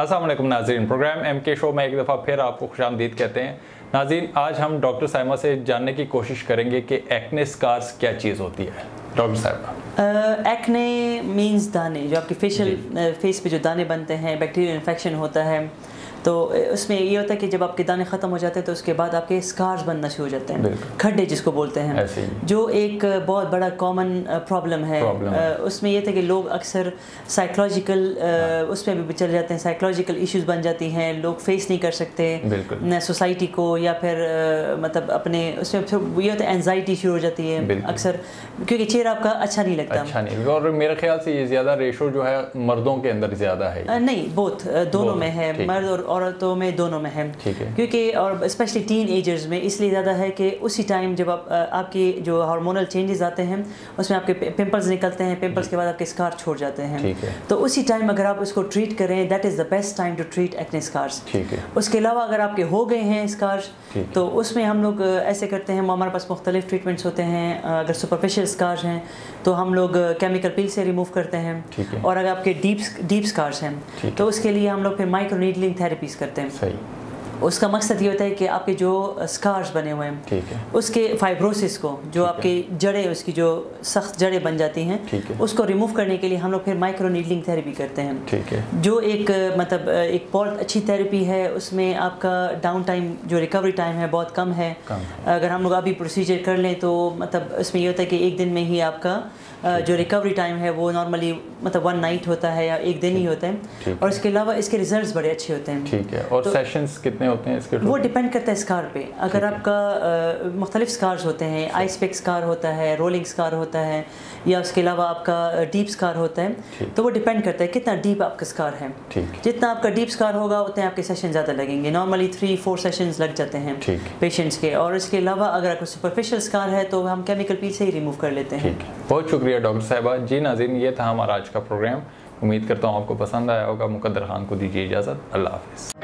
السلام علیکم ناظرین۔ پروگرام ایم کے شو میں ایک دفعہ پھر آپ کو خوش آمدید کہتے ہیں۔ ناظرین آج ہم ڈاکٹر صاحبہ سے جاننے کی کوشش کریں گے کہ ایکنے سکارز کیا چیز ہوتی ہے۔ ڈاکٹر صاحبہ ایکنے مینز دانے جو آپ کے فیشل فیس پہ جو دانے بنتے ہیں بیکٹیریل انفیکشن ہوتا ہے۔ تو اس میں یہ ہوتا ہے کہ جب آپ کے دانے ختم ہو جاتے ہیں تو اس کے بعد آپ کے اسکارز بننا شروع ہو جاتے ہیں۔ کھڈے جس کو بولتے ہیں۔ جو ایک بہت بڑا کامن پرابلم ہے۔ اس میں یہ تھا کہ لوگ اکثر سائیکلوجیکل اس میں بھی چل جاتے ہیں۔ سائیکلوجیکل ایشوز بن جاتی ہیں۔ لوگ فیس نہیں کر سکتے۔ سوسائٹی کو یا پھر مطلب اپنے اس میں پھر یہ ہوتا ہے انزائٹی شروع ہو جاتی ہے۔ اکثر کیونکہ چہرہ آپ کا اچھا نہیں لگتا۔ اچھا نہیں اور میرے خیال سے یہ زیادہ ریشو جو ہے مردوں کے اندر زیادہ ہے۔ نہیں بہت دونوں میں ہے۔ مرد اور عورتوں میں دونوں میں ہے۔ کیونکہ اور اسپیشلی ٹین ایجرز میں اس لیے زیادہ ہے کہ اسی ٹائم جب آپ آپ کی جو ہارمونل چینجز آتے ہیں اس میں آپ کے پمپلز نکلتے ہیں پمپلز کے بعد آپ کے اسکار چھوڑ جاتے ہیں۔ تو اسی ٹائم اگر آپ اس کو ٹریٹ کریں that is the best time to treat acne scars اس کے علاوہ اگر آپ کے ہو گئے ہیں اسکارس تو اس میں ہم لوگ ایسے کرتے ہیں ہمارے پاس مختلف ٹریٹمنٹس ہوتے ہیں۔ اگر سپرفیشل اسکار ہیں تو ہم لوگ کیمیکل پل سے ریموو کرتے ہیں۔ اور اگر آپ کے ڈیپ ڈیپ اسکارس ہیں تو اس کے لیے ہم لوگ پھر مائکرو نیڈلنگ پیس کرتے ہیں۔ صحیح۔ اس کا مقصد یہ ہوتا ہے کہ آپ کے جو اسکارس بنے ہوئے ہیں اس کے فائبروسس کو جو آپ کی جڑیں اس کی جو سخت جڑیں بن جاتی ہیں اس کو ریموو کرنے کے لیے ہم لوگ پھر مائکرو نیڈلنگ تھراپی کرتے ہیں۔ جو ایک مطلب ایک بہت اچھی تھراپی ہے اس میں آپ کا ڈاؤن ٹائم جو ریکوری ٹائم ہے بہت کم ہے۔ اگر ہم لوگ ابھی پروسیجر کر لیں تو مطلب اس میں یہ ہوتا ہے کہ ایک دن میں ہی آپ کا جو ریکوری ٹائم ہے وہ نارملی مطلب ون نائٹ ہوتا ہے یا ایک دن ہی ہوتا ہے۔ اور اس کے علاوہ اس کے ریزلٹس بڑے اچھے ہوتے ہیں۔ ٹھیک ہے۔ اور سیشنز کتنے ہوتے ہیں اس کے وہ ڈیپینڈ کرتا ہے اسکار پہ۔ اگر آپ کا مختلف اسکارز ہوتے ہیں آئس پیک اسکار ہوتا ہے رولنگ اسکار ہوتا ہے یا اس کے علاوہ آپ کا ڈیپ اسکار ہوتا ہے تو وہ ڈیپینڈ کرتا ہے کتنا ڈیپ آپ کا اسکار ہے۔ جتنا آپ کا ڈیپ اسکار ہوگا اتنے آپ کے سیشن زیادہ لگیں گے۔ نارملی تھری فور سیشنز لگ جاتے ہیں پیشنٹس کے۔ اور اس کے علاوہ اگر آپ کو سپرفیشل اسکار ہے تو ہم کیمیکل پی سے ہی ریموو کر لیتے ہیں۔ بہت شکریہ ڈاکٹر صاحبہ۔ جی ناظرین یہ تھا ہمارا آج کا پروگرام امید کرتا ہوں آپ کو پسند آیا ہوگا۔ مقدر خان کو دیجیے اجازت۔ اللہ حافظ۔